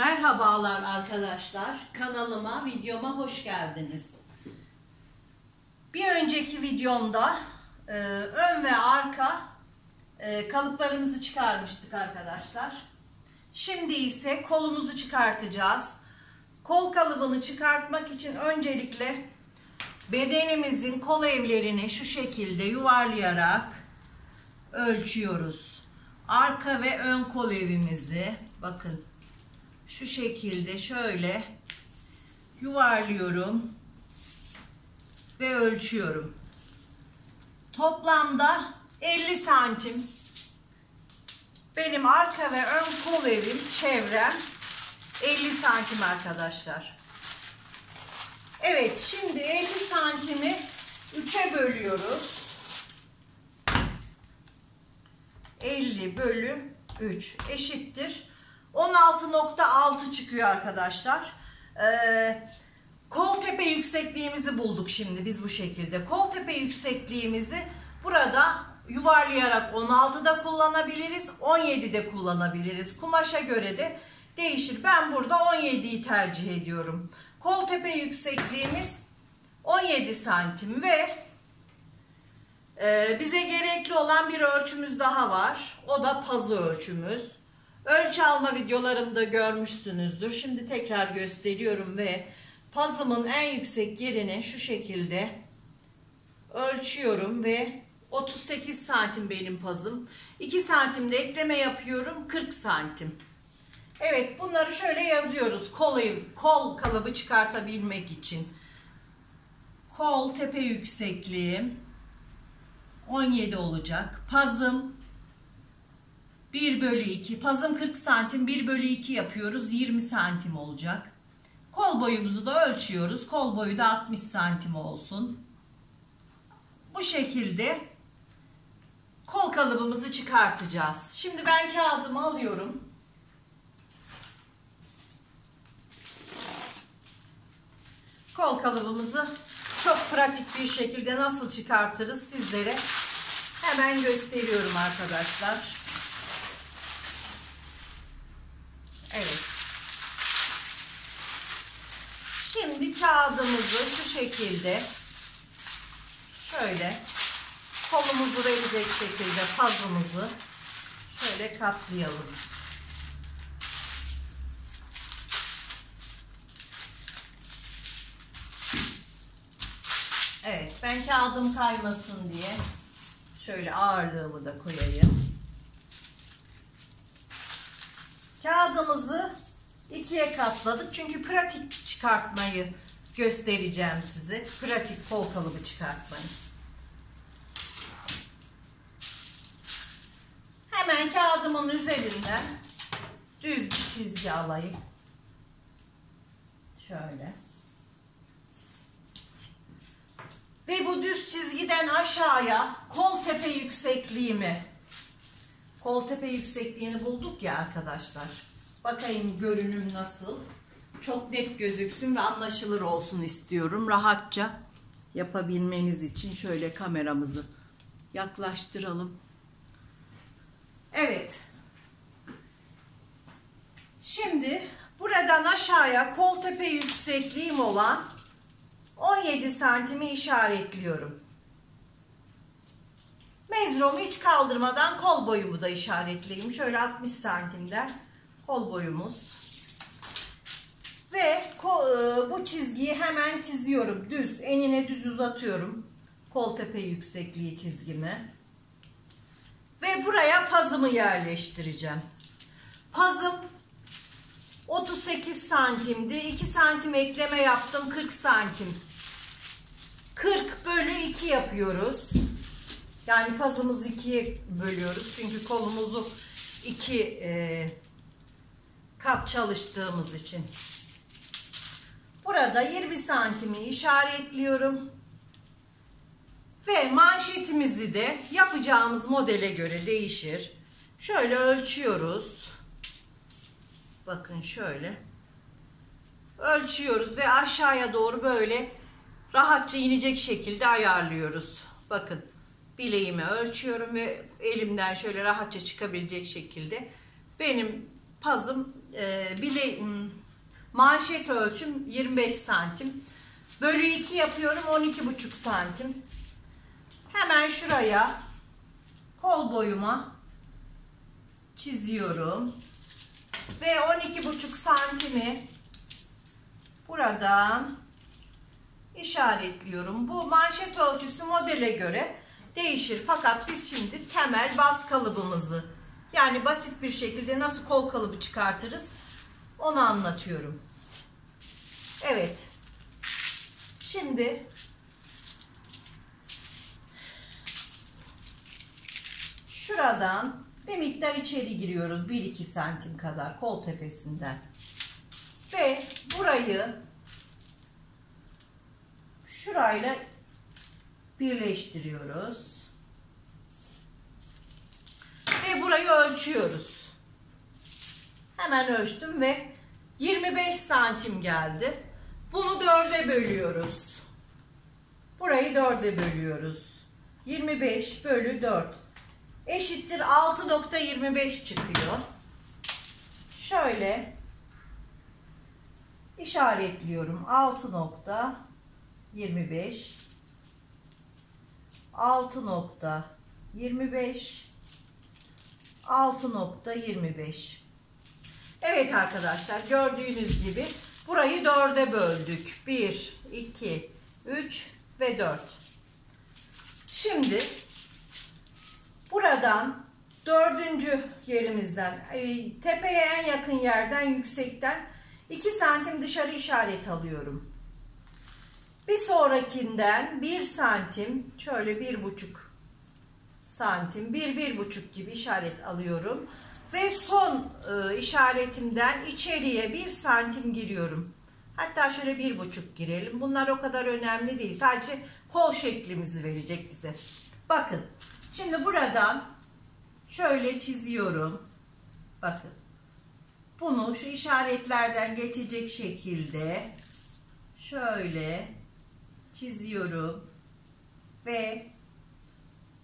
Merhabalar arkadaşlar. Kanalıma, videoma hoş geldiniz. Bir önceki videomda e, ön ve arka e, kalıplarımızı çıkarmıştık arkadaşlar. Şimdi ise kolumuzu çıkartacağız. Kol kalıbını çıkartmak için öncelikle bedenimizin kol evlerini şu şekilde yuvarlayarak ölçüyoruz. Arka ve ön kol evimizi bakın şu şekilde şöyle yuvarlıyorum ve ölçüyorum. Toplamda 50 santim benim arka ve ön kol evim çevrem 50 santim arkadaşlar. Evet şimdi 50 santimi 3'e bölüyoruz. 50 bölü 3 eşittir. 16.6 çıkıyor arkadaşlar. Ee, kol tepe yüksekliğimizi bulduk şimdi biz bu şekilde. Kol tepe yüksekliğimizi burada yuvarlayarak 16'da kullanabiliriz. 17'de kullanabiliriz. Kumaşa göre de değişir. Ben burada 17'yi tercih ediyorum. Kol tepe yüksekliğimiz 17 santim ve e, bize gerekli olan bir ölçümüz daha var. O da pazı ölçümüz. Ölçü alma videolarımda görmüşsünüzdür. Şimdi tekrar gösteriyorum ve pazımın en yüksek yerini şu şekilde ölçüyorum ve 38 santim benim pazım. 2 santimde ekleme yapıyorum 40 santim. Evet bunları şöyle yazıyoruz kol, kol kalıbı çıkartabilmek için. Kol tepe yüksekliği 17 olacak. Pazım 1 bölü 2. Pazım 40 santim 1 bölü 2 yapıyoruz. 20 santim olacak. Kol boyumuzu da ölçüyoruz. Kol boyu da 60 santim olsun. Bu şekilde kol kalıbımızı çıkartacağız. Şimdi ben kağıdımı alıyorum. Kol kalıbımızı çok pratik bir şekilde nasıl çıkartırız sizlere hemen gösteriyorum arkadaşlar. Evet. Şimdi kağıdımızı şu şekilde şöyle kolumuzu verecek şekilde fazımızı şöyle katlayalım. Evet ben kağıdım kaymasın diye şöyle ağırlığımı da koyayım. Kağıdımızı ikiye katladık. Çünkü pratik çıkartmayı göstereceğim size. Pratik kol kalıbı çıkartmayı. Hemen kağıdımın üzerinden düz bir çizgi alayım. Şöyle. Ve bu düz çizgiden aşağıya kol tepe yüksekliğimi Kol tepe yüksekliğini bulduk ya arkadaşlar. Bakayım görünüm nasıl. Çok net gözüksün ve anlaşılır olsun istiyorum. Rahatça yapabilmeniz için şöyle kameramızı yaklaştıralım. Evet. Şimdi buradan aşağıya kol tepe yüksekliğim olan 17 santimi işaretliyorum. Mezromu hiç kaldırmadan kol boyumu da işaretleyeyim. Şöyle 60 santimden kol boyumuz. E, bu çizgiyi hemen çiziyorum. Düz, enine düz uzatıyorum. Kol tepe yüksekliği çizgimi. Ve buraya pazımı yerleştireceğim. Pazım 38 santimdi. 2 santim ekleme yaptım. 40 santim. 40 bölü 2 yapıyoruz. Yani pazımızı ikiye bölüyoruz. Çünkü kolumuzu iki e, kat çalıştığımız için. Burada 20 santimi işaretliyorum. Ve manşetimizi de yapacağımız modele göre değişir. Şöyle ölçüyoruz. Bakın şöyle. Ölçüyoruz ve aşağıya doğru böyle rahatça inecek şekilde ayarlıyoruz. Bakın bileğimi ölçüyorum ve elimden şöyle rahatça çıkabilecek şekilde benim pazım e, bile manşet ölçüm 25 santim. Bölü 2 yapıyorum 12,5 santim. Hemen şuraya kol boyuma çiziyorum. Ve 12,5 santimi buradan işaretliyorum. Bu manşet ölçüsü modele göre değişir. Fakat biz şimdi temel bas kalıbımızı yani basit bir şekilde nasıl kol kalıbı çıkartırız onu anlatıyorum. Evet. Şimdi şuradan bir miktar içeri giriyoruz. 1-2 santim kadar kol tepesinden. Ve burayı şurayla birleştiriyoruz. Ve burayı ölçüyoruz. Hemen ölçtüm ve 25 santim geldi. Bunu dörde bölüyoruz. Burayı dörde bölüyoruz. 25 bölü 4 eşittir 6.25 çıkıyor. Şöyle işaretliyorum. 6.25 6.25 6.25 Evet arkadaşlar gördüğünüz gibi burayı dörde böldük. 1, 2, 3 ve 4. Şimdi buradan dördüncü yerimizden e, tepeye en yakın yerden yüksekten 2 santim dışarı işaret alıyorum. Bir sonrakinden 1 santim şöyle bir buçuk santim bir bir buçuk gibi işaret alıyorum. Ve son e, işaretimden içeriye bir santim giriyorum. Hatta şöyle bir buçuk girelim. Bunlar o kadar önemli değil. Sadece kol şeklimizi verecek bize. Bakın. Şimdi buradan şöyle çiziyorum. Bakın. Bunu şu işaretlerden geçecek şekilde şöyle çiziyorum. Ve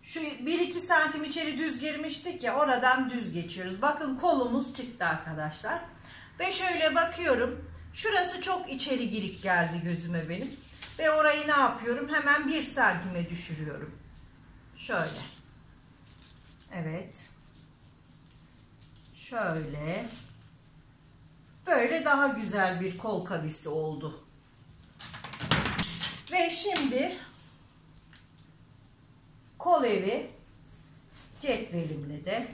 şu 1-2 santim içeri düz girmiştik ya oradan düz geçiyoruz. Bakın kolumuz çıktı arkadaşlar. Ve şöyle bakıyorum. Şurası çok içeri girik geldi gözüme benim. Ve orayı ne yapıyorum? Hemen 1 santime düşürüyorum. Şöyle. Evet. Şöyle. Böyle daha güzel bir kol kavisi oldu. Ve şimdi kol evi cetvelimle de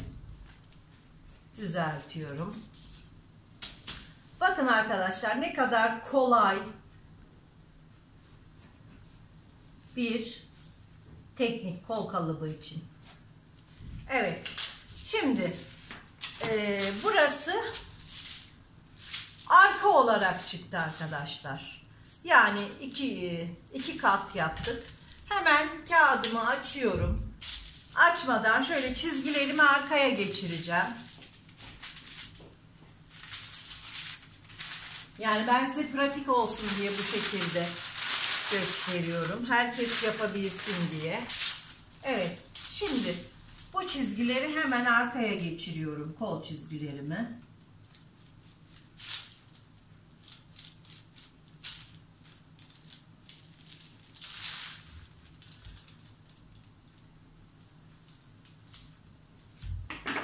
düzeltiyorum. Bakın arkadaşlar ne kadar kolay bir teknik kol kalıbı için. Evet. Şimdi e, burası arka olarak çıktı arkadaşlar. Yani iki, iki kat yaptık. Hemen kağıdımı açıyorum. Açmadan şöyle çizgilerimi arkaya geçireceğim. Yani ben size pratik olsun diye bu şekilde gösteriyorum. Herkes yapabilsin diye. Evet. Şimdi bu çizgileri hemen arkaya geçiriyorum. Kol çizgilerimi.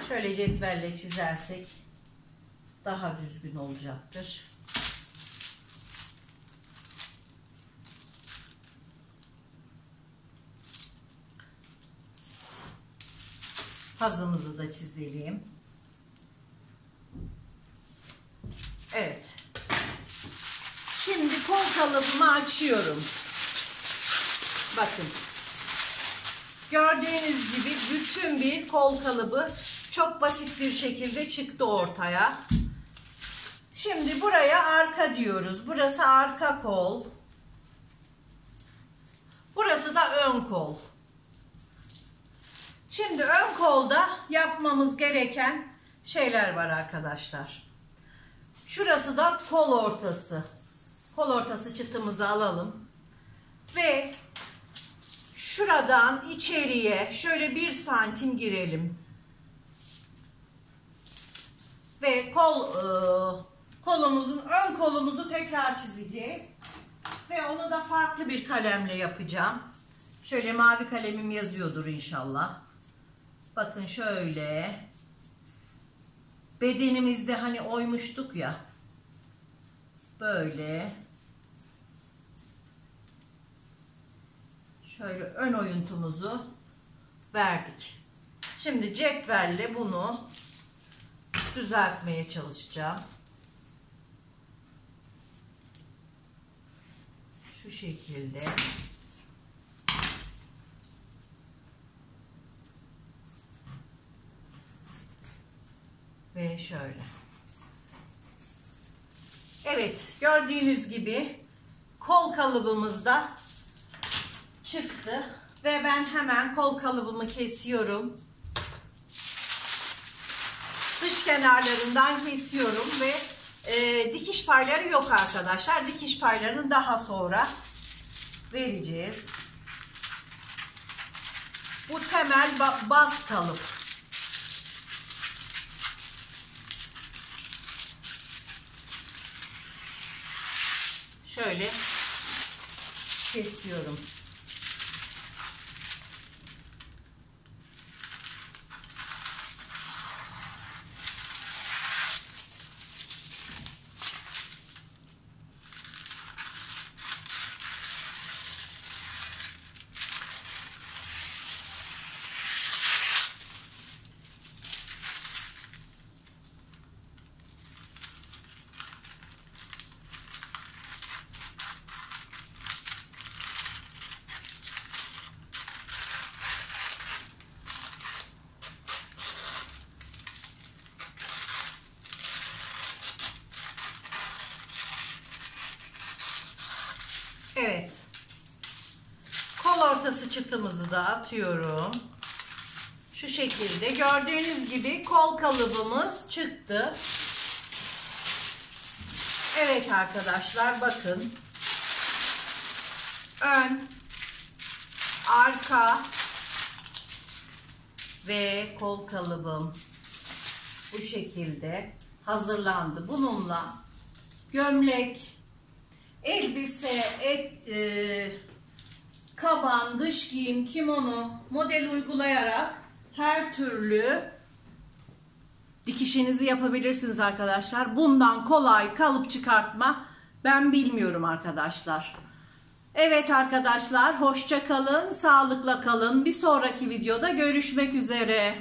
Şöyle cetvelle çizersek daha düzgün olacaktır. Hazımızı da çizelim. Evet. Şimdi kol kalıbımı açıyorum. Bakın. Gördüğünüz gibi bütün bir kol kalıbı çok basit bir şekilde çıktı ortaya. Şimdi buraya arka diyoruz. Burası arka kol. Burası da ön kol. Şimdi ön kolda yapmamız gereken şeyler var arkadaşlar. Şurası da kol ortası. Kol ortası çıtımızı alalım. Ve şuradan içeriye şöyle bir santim girelim. Ve kol e, kolumuzun ön kolumuzu tekrar çizeceğiz. Ve onu da farklı bir kalemle yapacağım. Şöyle mavi kalemim yazıyordur inşallah. Bakın şöyle. Bedenimizde hani oymuştuk ya. Böyle. Şöyle ön oyuntumuzu verdik. Şimdi cetvelle bunu düzeltmeye çalışacağım. Şu şekilde. Ve şöyle. Evet gördüğünüz gibi kol kalıbımızda çıktı. Ve ben hemen kol kalıbımı kesiyorum. Dış kenarlarından kesiyorum ve e, dikiş payları yok arkadaşlar. Dikiş paylarını daha sonra vereceğiz. Bu temel baz kalıp. Şöyle kesiyorum. Evet. Kol ortası çıtımızı da atıyorum. Şu şekilde gördüğünüz gibi kol kalıbımız çıktı. Evet arkadaşlar bakın. Ön, arka ve kol kalıbım bu şekilde hazırlandı. Bununla gömlek, elbise, et, e, kaban, dış giyim, kimono model uygulayarak her türlü dikişinizi yapabilirsiniz arkadaşlar. Bundan kolay kalıp çıkartma ben bilmiyorum arkadaşlar. Evet arkadaşlar hoşça kalın, sağlıkla kalın. Bir sonraki videoda görüşmek üzere.